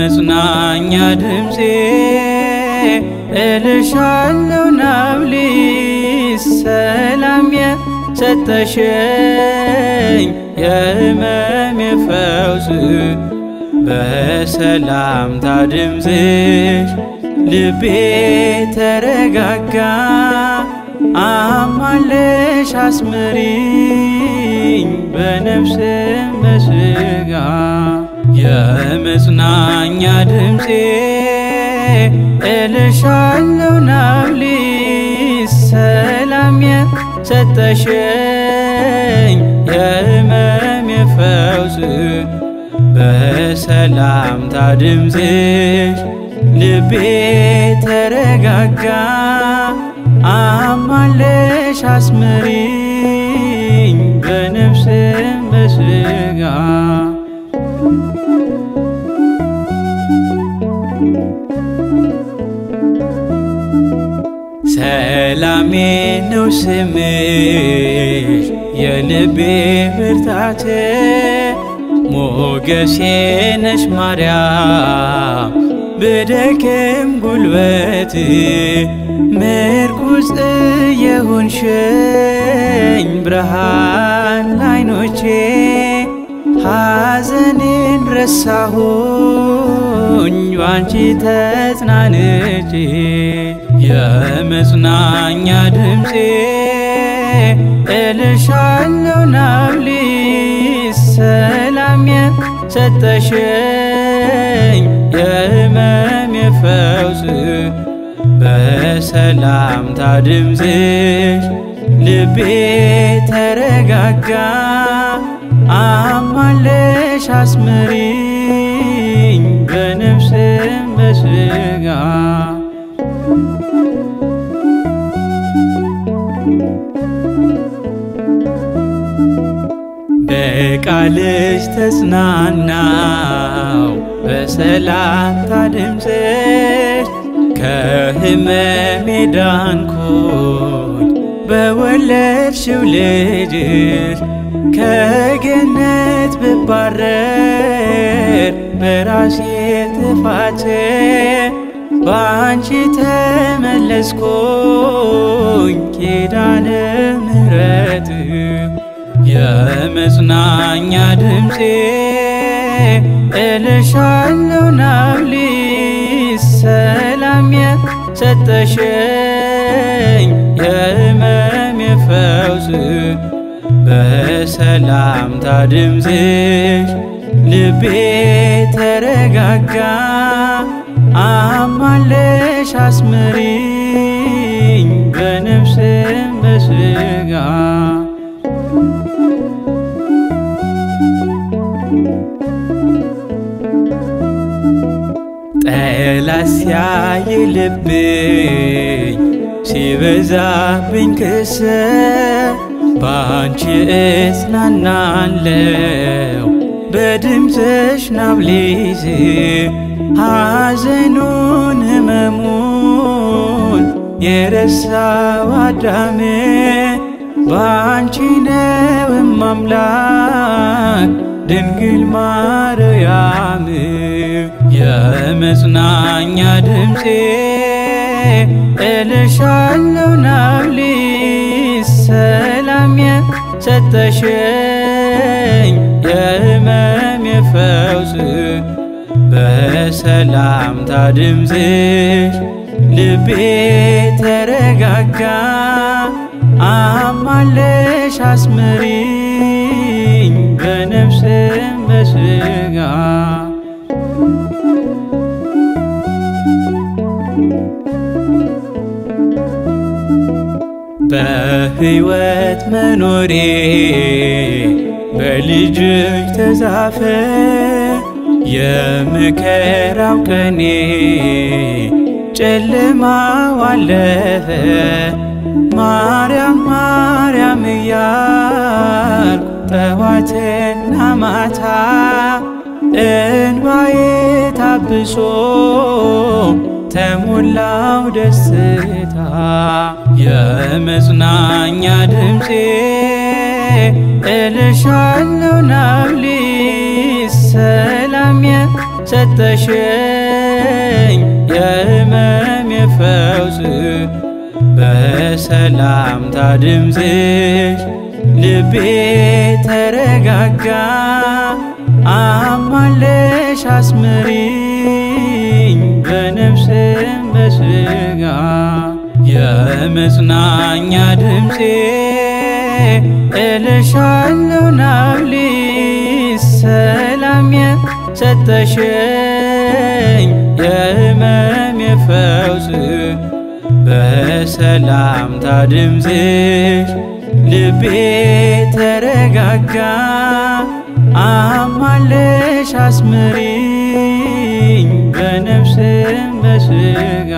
የመጽናኛ ድምፄ እልሻለው ናብሊስ ሰላም የሰጠሽኝ የሕመም የፈውስ በሰላምታ ድምፅሽ ልቤ ተረጋጋ። አማለሽ አስምሪኝ በነፍስም በስጋ የመጽናኛ ድምፄ እልሻለው ናብሊስ ሰላም የሰጠሽኝ የሕመም የፈውስ በሰላምታ ድምፅሽ ልቤ ተረጋጋ። አማለሽ አስምሪኝ በነፍስም በስጋ ሰላሜ ነው ስምሽ የልቤ ብርታት ሞገሴ ነሽ ማርያም ብደክም ጉልበት ምርኩዝ የሆንሽኝ ብርሃን ላይኖቼ ሐዘኔን ረሳሁኝ ባንቺ ተጽናንቼ የመጽናኛ ድምፄ እልሻለው ናብሊስ ሰላም የሰጠሽኝ የሕመም የፈውስ በሰላምታ ድምፅሽ ልቤ ተረጋጋ። አማለሽ አስምሪኝ በቃልሽ ተጽናናው። በሰላምታ ድምፅሽ ከሕመሜ ዳንኩኝ። በወለድሽው ልጅሽ ከገነት ብባረር በራሴ ጥፋት በአንቺ ተመለስኩኝ። ኪዳነ ምሕረት የመጽናኛ ድምፄ እልሻለው ናብሊስ ሰላም የሰጠሽኝ የሕመም የፈውስ በሰላምታ ድምፅሽ ልቤ ተረጋጋ። አማለሽ አስምሪኝ በነፍስም በስጋ ጠላት ሲያይልብኝ ሲበዛብኝ ክስ በአንቺ እጽናናለው በድምፅሽ ናብሊዝ ሐዘኑን ህመሙን የረሳው አዳም በአንቺ ነው አምላክ ድንግል ማርያም የመጽናኛ ድምፄ እልሻለው ናብሊስ ሰላም የሰጠሽኝ የሕመም የፈውስ በሰላምታ ድምፅሽ ልቤ ተረጋጋ። አማለሽ አስምሪኝ በነፍስም በስጋ በሕይወት መኖሬ በልጅሽ ተጻፈ የመከራው ቀኔ ጨለማው አለፈ። ማርያም ማርያም እያልኩ ጠዋትና ማታ እንባዬ ታብሶ ተሞላው ደስታ። የመጽናኛ ድምፄ እልሻለው ናብሊ ሰላም የሰጠሽኝ የሕመም የፈውስ። በሰላምታ ድምፅሽ ልቤ ተረጋጋ አማለሽ አስምሪኝ በነፍስም በስጋ የመጽናኛ ድምፄ እልሻለው ናብሊ ሰላም የሰጠሽኝ የሕመም የፈውስ በሰላምታ ድምፅሽ ልቤ ተረጋጋ አማለሽ አስምሪኝ በነፍስም በስጋ